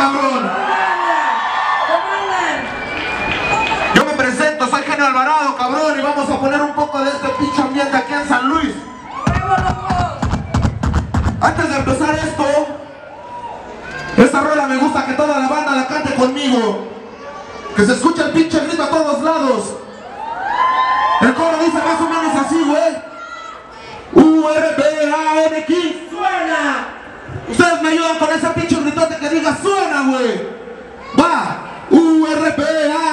cabrón. Yo me presento, soy Genio Alvarado, cabrón, y vamos a poner un poco de este pinche ambiente aquí en San Luis. Antes de empezar esto, esta rueda me gusta que toda la banda la cante conmigo. Que se escuche el pinche grito a todos lados. El coro dice más o menos así, güey. U R B A N X. Suena. Ustedes me ayudan con ese pinche gritote Rica suena, güey. Va. URPA.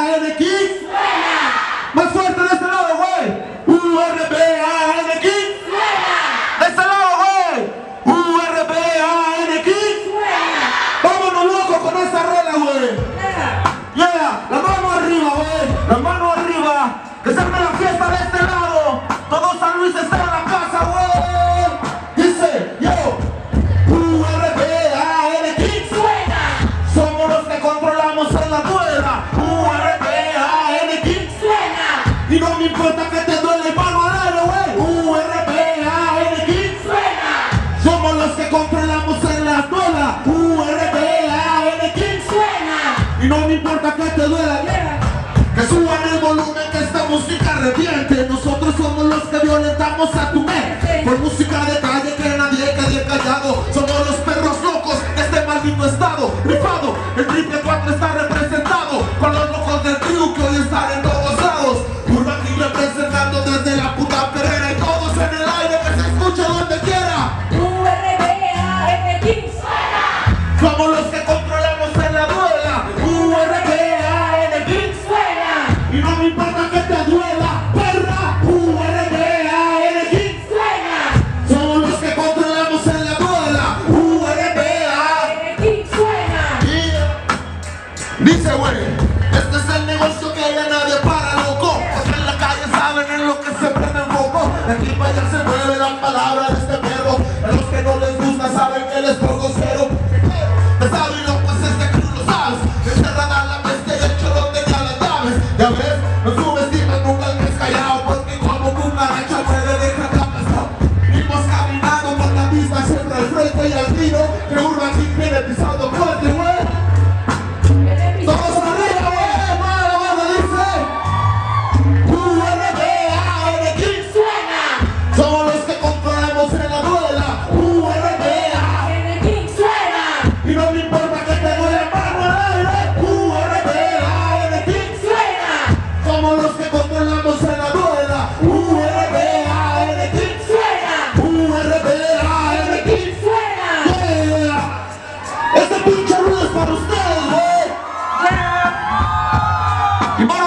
hasta got te duela. los que controlamos en la Dice, güey, este es el negocio que ya nadie para, loco. Porque en la calle saben en lo que se prende. Aquí para allá se You Ibarat